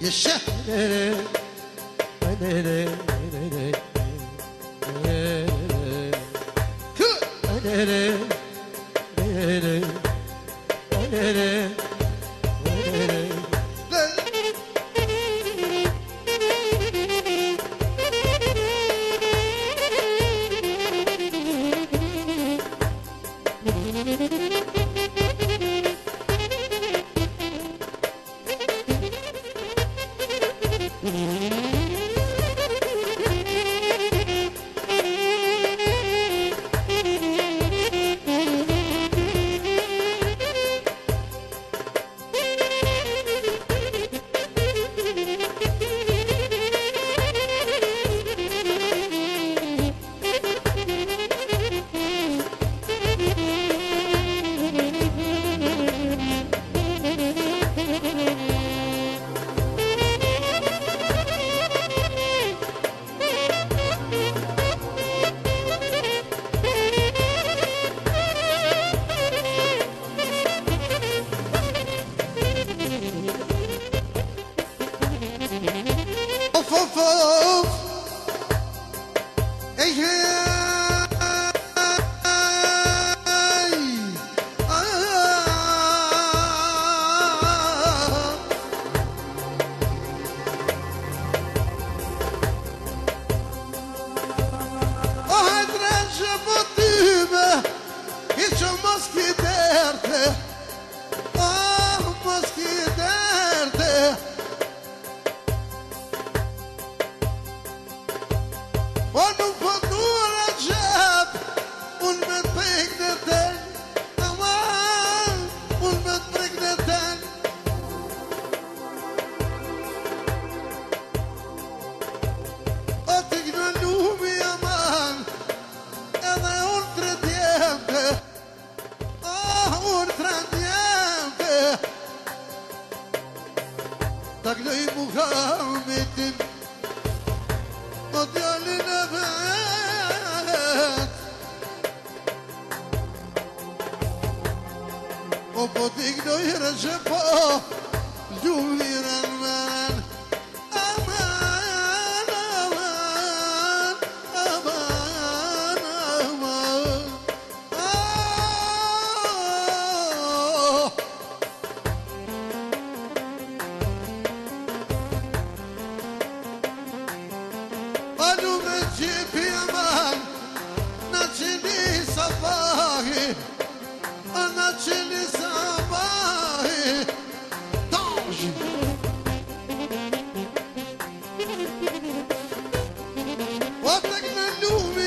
Yaşa. Hı. Yaz giderdi تقلي مخامد مضيال نبات وبدك نوير جبا جولي نوبت پیمان نچلی سباهی نچلی سباهی تاج وطن نوبت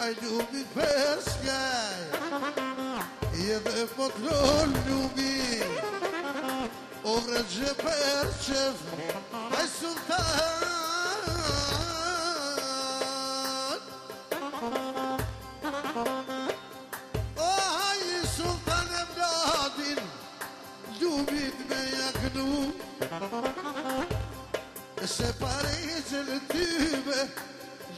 عجوبي بسكاي يضيف مطلول نوبي ورجب ارشف السلطان هاي سلطان بلادي دوبي ما يقنو سباريز التيبه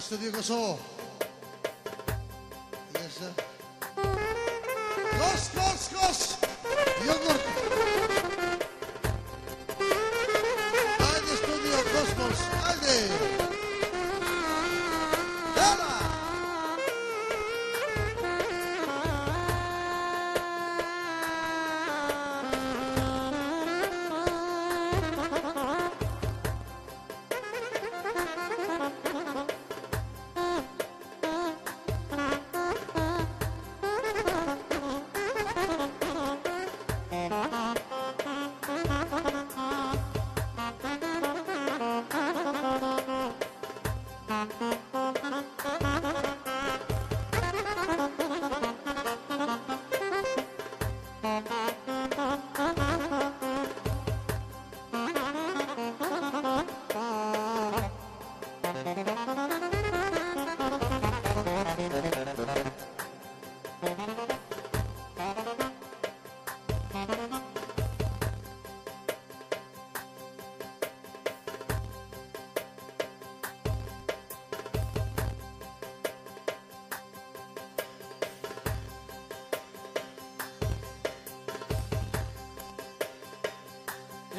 questo dico so Adesso. Cos, cos, cos! Io guardo.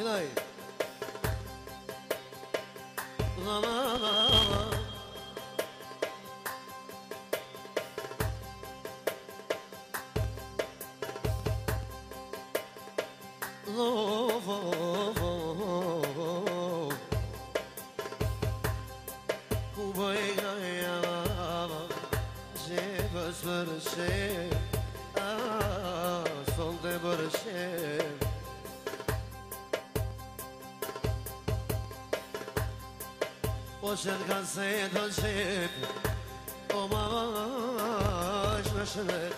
Vira aí. Lá, lá, lá, lá. Louvo, o bem ganhava, Jevas para cheio, ah, sol de para cheio. Oşer kase taşıp, o maaş başını.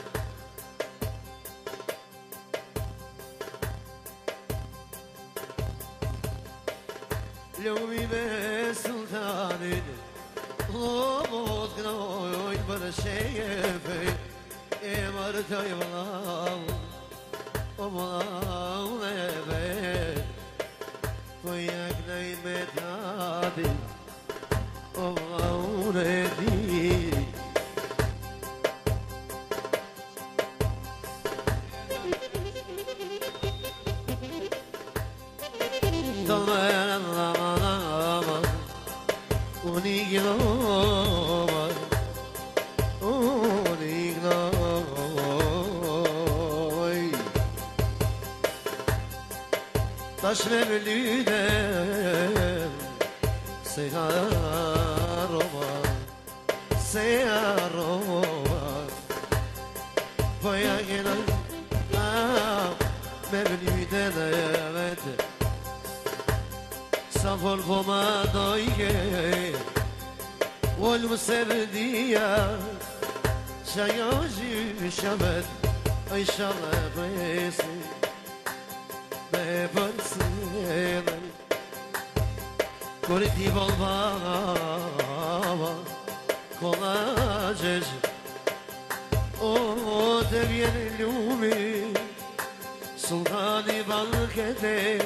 Ljubi me sultanin Lomot gnojn për shefe E marë të Taş mevlüdem Seharova Seharova Baya gelen Mevlüden evet. Safol boma doyge Sevdiya Şayajı şamet Ayşale besi Me parsinen Koriti volvava Kolađež O devjen ljubi Sultani balkete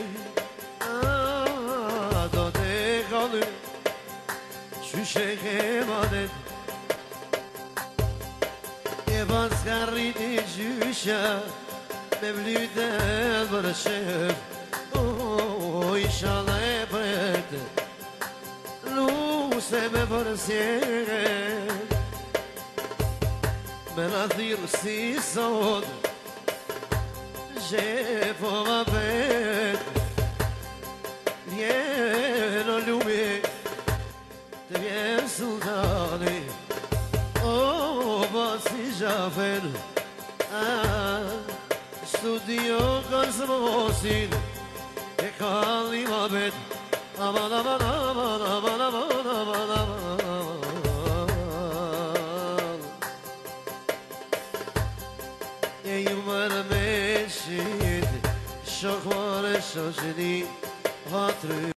Chez mon âme, et votre carité juge, de l'huile d'un vrai chef. Oh, il me faire basi Jafer Ah, studio Cosmosin E kali vabet Aman aman aman aman aman aman aman Ey umar meşid Şokvar şaşini Hatırı